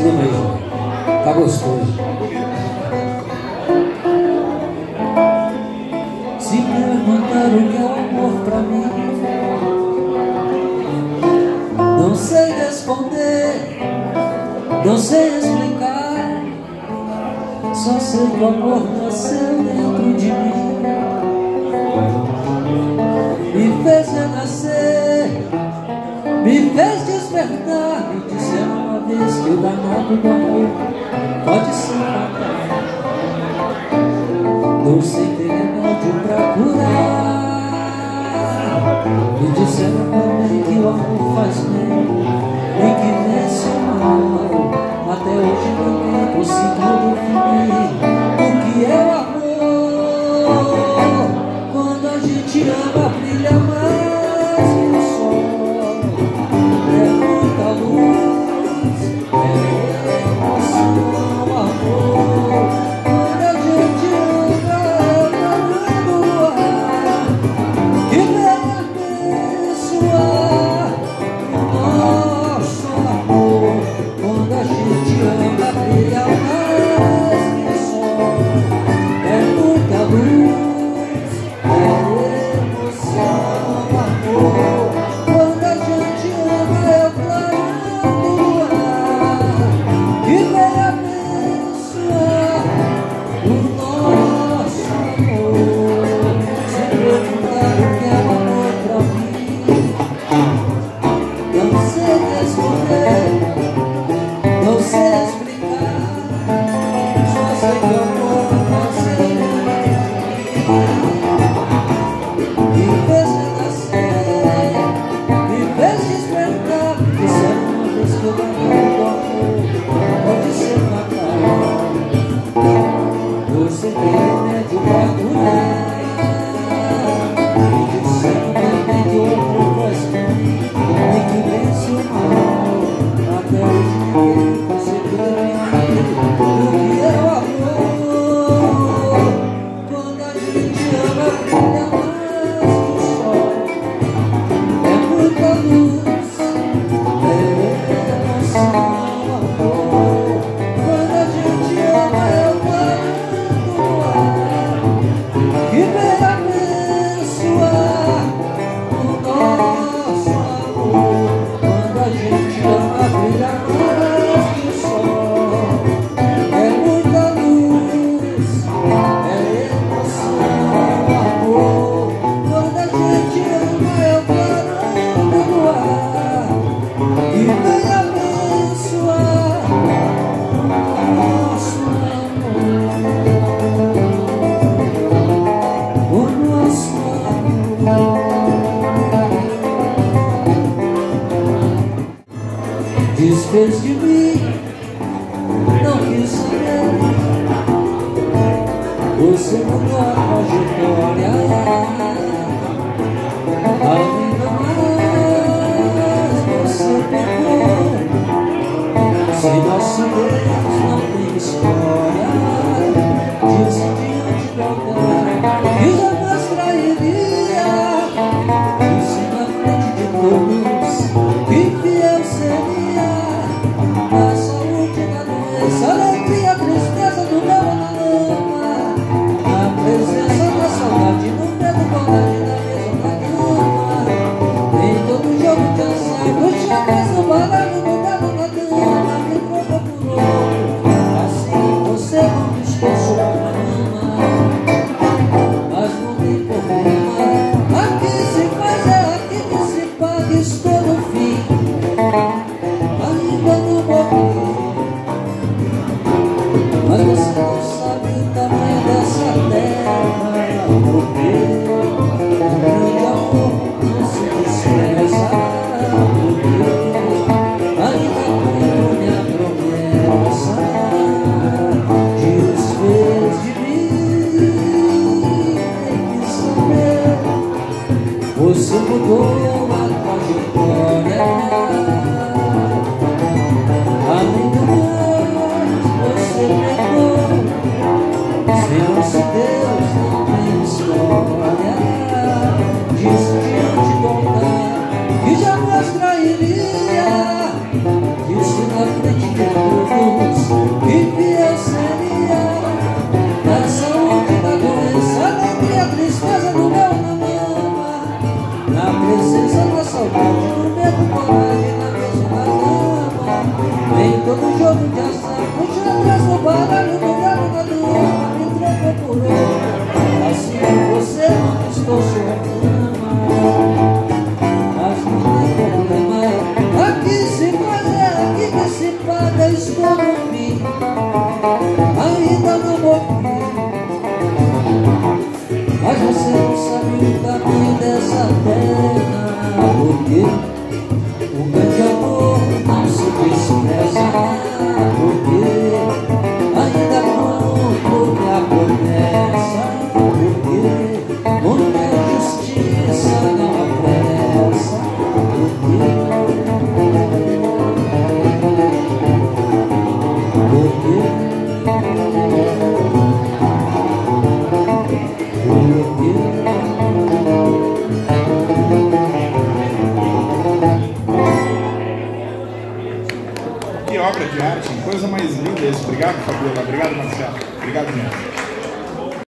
clima aí. Tá gostoso. Se perguntar o que é o amor pra mim, não sei responder, não sei explicar. Só sei que o amor nasceu dentro de mim. e fez renascer. seu que danado morrer is when Desfez de mim, não quis saber Você mudou a trajetória Ainda mais você pegou. Se nosso Deus não tem história. Thank you. coisa mais linda é isso. Obrigado, Fabiola. Obrigado, Marcelo. Obrigado mesmo.